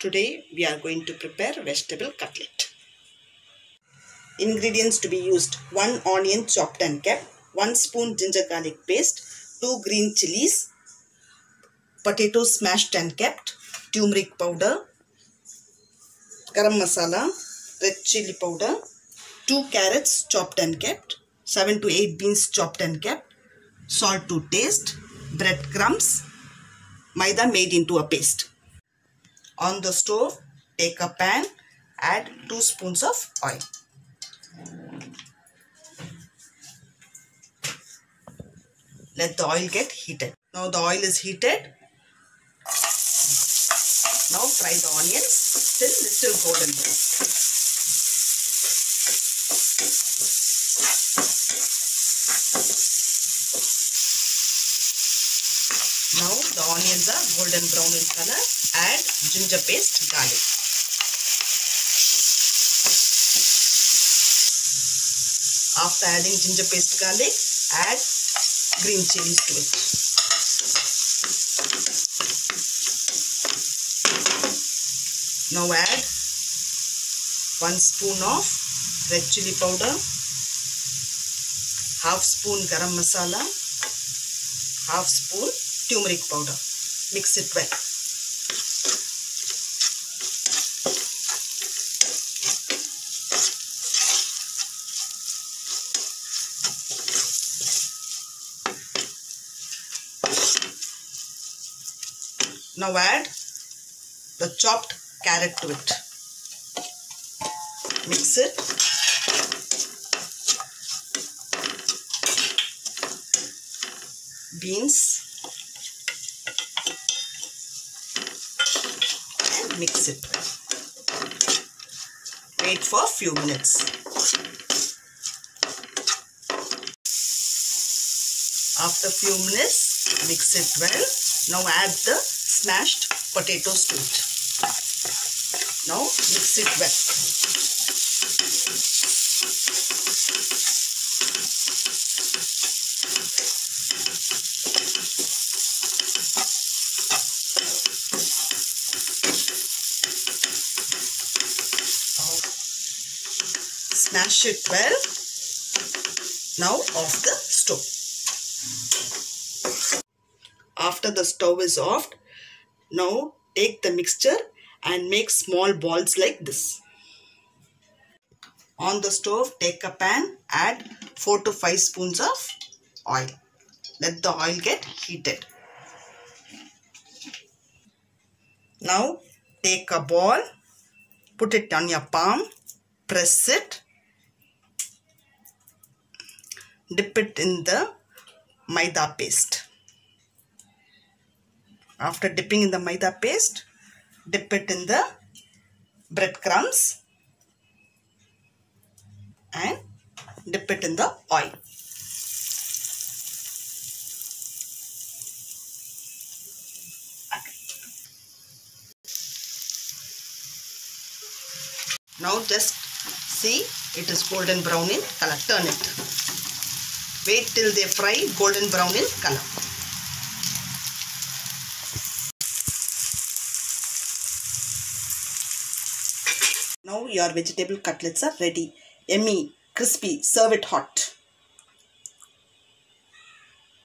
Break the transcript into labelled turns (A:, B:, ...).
A: Today we are going to prepare vegetable cutlet. Ingredients to be used. 1 onion chopped and kept, 1 spoon ginger garlic paste, 2 green chilies, potatoes smashed and kept, turmeric powder, garam masala, red chili powder, 2 carrots chopped and kept, 7 to 8 beans chopped and kept, salt to taste, breadcrumbs, maida made into a paste. On the stove, take a pan, add 2 spoons of oil. Let the oil get heated. Now the oil is heated. Now fry the onions till little golden brown. Now onions are golden brown in color. Add ginger paste, garlic. After adding ginger paste, garlic, add green chilies to it. Now add 1 spoon of red chili powder, half spoon garam masala, half spoon turmeric powder. Mix it well. Now add the chopped carrot to it. Mix it. Beans mix it. Wait for a few minutes. After few minutes, mix it well. Now add the smashed potatoes to it. Now mix it well. Smash it well. Now off the stove. After the stove is off, now take the mixture and make small balls like this. On the stove, take a pan, add 4 to 5 spoons of oil. Let the oil get heated. Now take a ball, put it on your palm, press it, dip it in the maida paste. After dipping in the maida paste, dip it in the breadcrumbs and dip it in the oil. Now just see it is golden brown in color. Turn it. Wait till they fry golden brown in color. Now your vegetable cutlets are ready. Yummy, crispy, serve it hot.